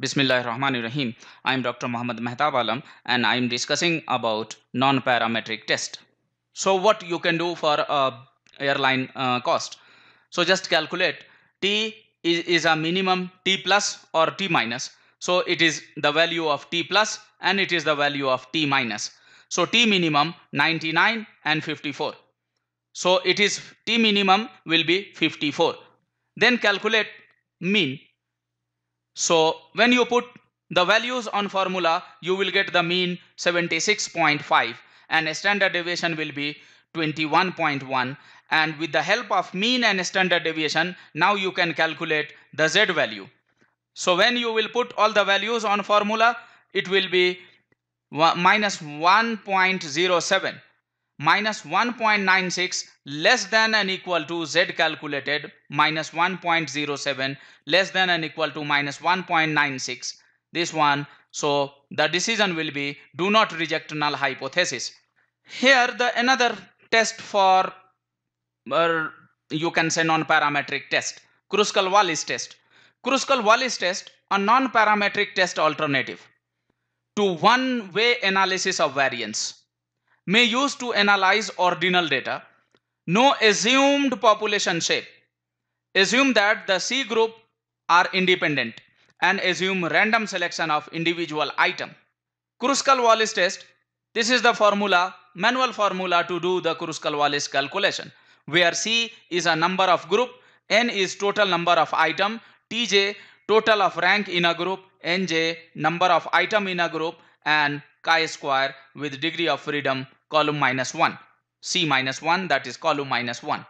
Bismillah Rahman Rahim. I am Dr. Muhammad Mehtab Alam and I am discussing about non-parametric test. So what you can do for uh, airline uh, cost. So just calculate T is, is a minimum T plus or T minus. So it is the value of T plus and it is the value of T minus. So T minimum 99 and 54. So it is T minimum will be 54. Then calculate mean so when you put the values on formula, you will get the mean 76.5 and standard deviation will be 21.1 and with the help of mean and standard deviation, now you can calculate the Z value. So when you will put all the values on formula, it will be minus 1.07 minus 1.96 less than and equal to z calculated minus 1.07 less than and equal to minus 1.96 this one so the decision will be do not reject null hypothesis. Here the another test for uh, you can say non-parametric test Kruskal-Wallis test. Kruskal-Wallis test a non-parametric test alternative to one-way analysis of variance may use to analyze ordinal data. No assumed population shape. Assume that the C group are independent and assume random selection of individual item. Kruskal-Wallis test. This is the formula, manual formula to do the Kruskal-Wallis calculation where C is a number of group, N is total number of item, Tj total of rank in a group, Nj number of item in a group and chi-square with degree of freedom column minus 1 c minus 1 that is column minus 1